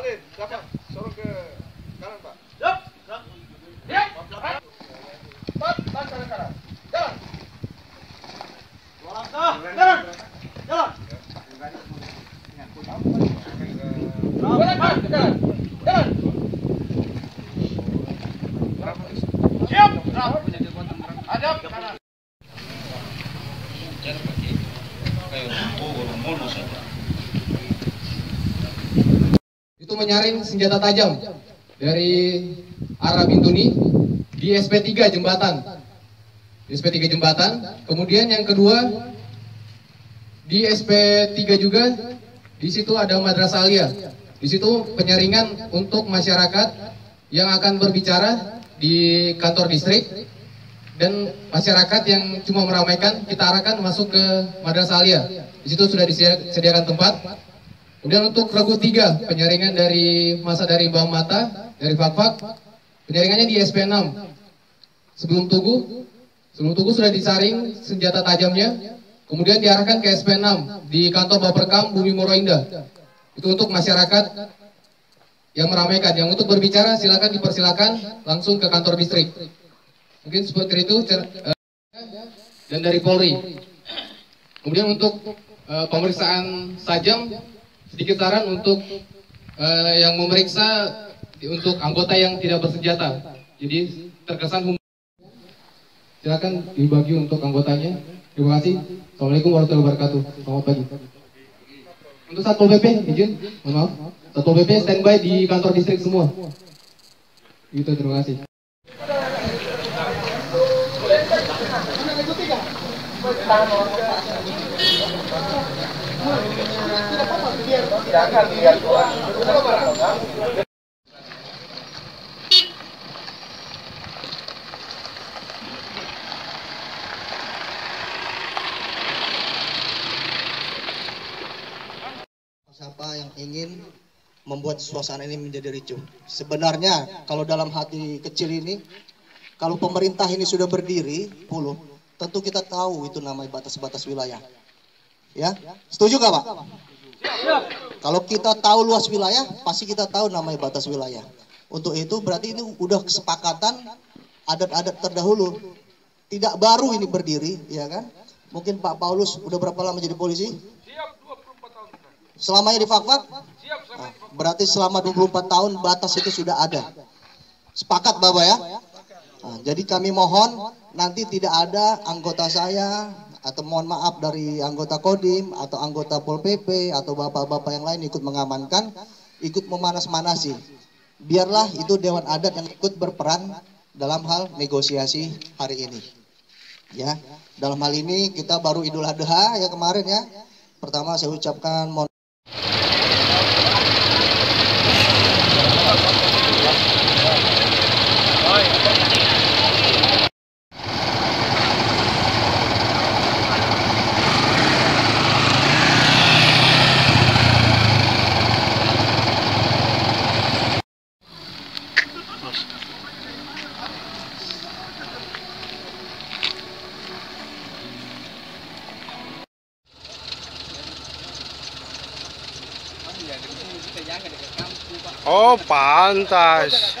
Salin, dapat. Sorong ke kanan, Pak. Siap. Siap. Pak, pak kanan kanan. Jalan. Dua langkah. Jalan. Jalan. Jalan, Pak. Jalan. Jalan. Siap. Hadap kanan. Itu menyaring senjata tajam dari arah Bintuni di SP3 jembatan. Di SP3 jembatan. Kemudian yang kedua di SP3 juga di situ ada Madrasah Alia. Di situ penyaringan untuk masyarakat yang akan berbicara di kantor distrik dan masyarakat yang cuma meramaikan kita arahkan masuk ke Madrasah Alia. Di situ sudah disediakan tempat. Kemudian untuk regu 3, penyaringan dari masa dari Mbak Mata, dari Fakfak, penyaringannya di SP6. Sebelum Tugu, sebelum Tugu sudah disaring senjata tajamnya, kemudian diarahkan ke SP6 di kantor Baperkam Bumi Moro Indah. Itu untuk masyarakat yang meramaikan. Yang untuk berbicara silakan dipersilakan langsung ke kantor distrik. Mungkin seperti itu eh, dan dari Polri. Kemudian untuk eh, pemeriksaan sajam sedikit saran untuk eh, yang memeriksa untuk anggota yang tidak bersenjata. Jadi terkesan hum- silakan dibagi untuk anggotanya. Terima kasih. Assalamualaikum warahmatullahi wabarakatuh. Selamat pagi. Untuk Satpol PP, izin, mohon maaf. Satpol PP standby di kantor distrik semua. Gitu, terima kasih. Siapa yang ingin membuat suasana ini menjadi ricuh. Sebenarnya kalau dalam hati kecil ini, kalau pemerintah ini sudah berdiri, puluh, tentu kita tahu itu namanya batas-batas wilayah. Ya, setuju gak Pak? Kalau kita tahu luas wilayah, pasti kita tahu namanya batas wilayah. Untuk itu berarti ini udah kesepakatan adat-adat terdahulu. Tidak baru ini berdiri, ya kan? Mungkin Pak Paulus udah berapa lama jadi polisi? Siap 24 tahun. Selamanya di Fakfak? Nah, berarti selama 24 tahun batas itu sudah ada. Sepakat Bapak ya? Nah, jadi kami mohon nanti tidak ada anggota saya atau mohon maaf dari anggota Kodim atau anggota Pol PP atau bapak-bapak yang lain ikut mengamankan, ikut memanas-manasi. Biarlah itu Dewan Adat yang ikut berperan dalam hal negosiasi hari ini. Ya, dalam hal ini kita baru Idul Adha ya kemarin ya. Pertama saya ucapkan mohon Oh, pantas.